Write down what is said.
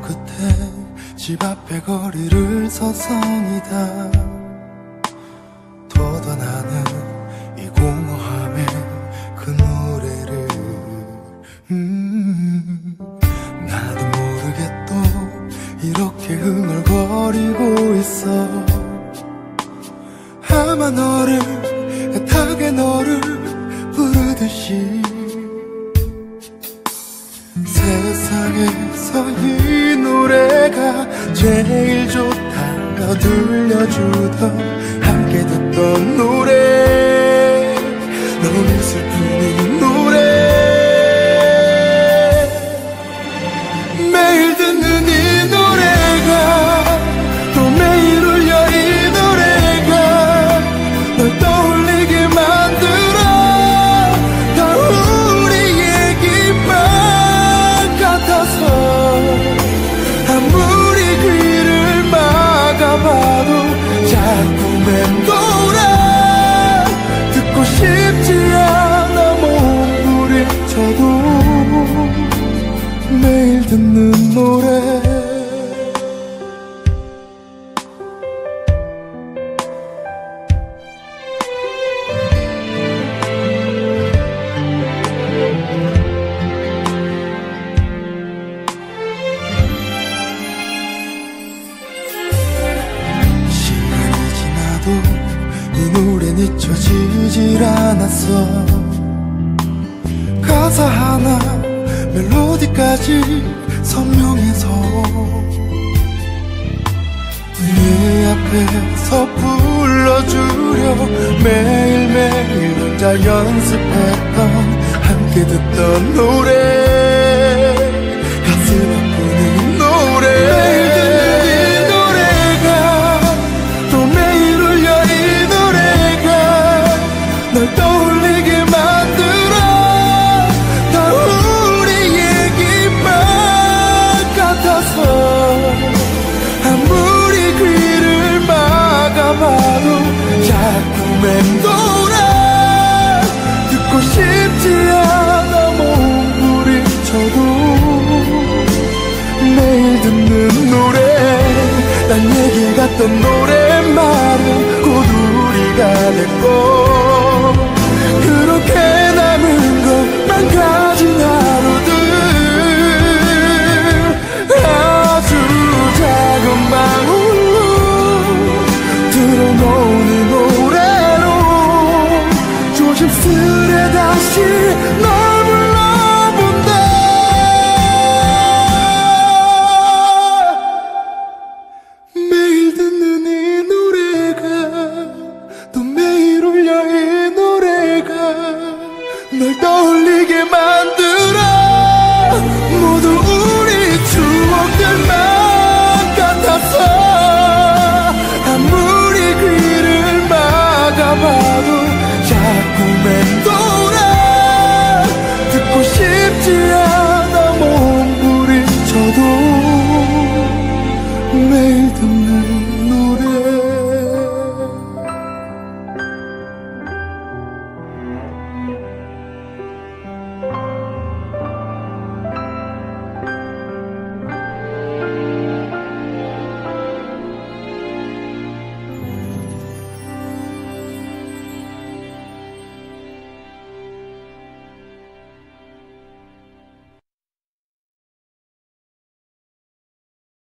끝에 집 앞에 거리를 서성이다. 도전하는 이 공허함에 그 노래를. 음, 나도 모르게 또 이렇게 흥얼거리고 있어. 아마 너를 애타게 너를 부르듯이 세상에서 이 노래가 제일 좋다며 들려주던 함께 듣던 노래 나도 이 노래는 잊혀지질 않았어. 가사 하나 멜로디까지 선명해서 네 앞에서 불러주려 매일매일 혼자 연습했던 함께 듣던 노래 널 떠올리게 만들어. 다 우리 얘기만 같아서 아무리 귀를 막아봐도 자꾸 맴돌아. 듣고 싶지 않아 몸부림쳐도 매일 듣는 노래 난 얘기 같던 노랫말은 곧 우리가 됐고 노래가